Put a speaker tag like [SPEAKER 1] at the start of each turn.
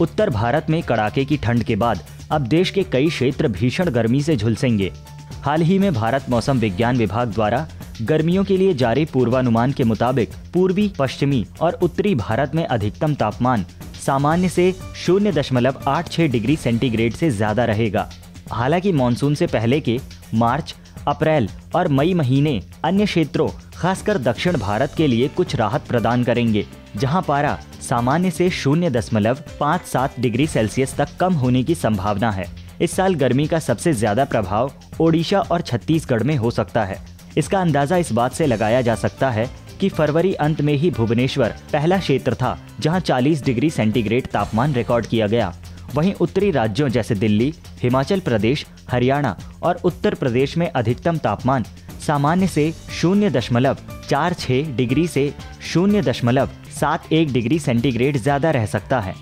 [SPEAKER 1] उत्तर भारत में कड़ाके की ठंड के बाद अब देश के कई क्षेत्र भीषण गर्मी से झुलसेंगे। हाल ही में भारत मौसम विज्ञान विभाग द्वारा गर्मियों के लिए जारी पूर्वानुमान के मुताबिक पूर्वी, पश्चिमी और उत्तरी भारत में अधिकतम तापमान सामान्य से शून्य दशमलव आठ छह डिग्री सेंटीग्रेड से ज़्यादा रहेगा। हालाँकि मानसून से पहले के मार्च, अप्रैल और मई महीने अन्य क्षेत्रों, खासकर दक्षिण भारत के लिए कुछ राहत प्रदान करेंगे, जहाँ पारा सामान्य से शून्य दशमलव पाँच सात डिग्री सेल्सियस तक कम होने की संभावना है। इस साल गर्मी का सबसे ज़्यादा प्रभाव ओडिशा और छत्तीसगढ़ में हो सकता है। इसका अंदाज़ा इस बात से लगाया जा सकता है कि फरवरी अंत में ही भुवनेश्वर पहला क्षेत्र था, जहाँ 40 डिग्री सेंटीग्रेड तापमान रिकॉर्ड किया गया। वहीं उत्तरी राज्यों जैसे दिल्ली, हिमाचल प्रदेश, हरियाणा और उत्तर प्रदेश में अधिकतम तापमान सामान्य से शून्य दशमलव चार छः डिग्री से शून्य दशमलव सात एक डिग्री सेंटीग्रेड ज़्यादा रह सकता है।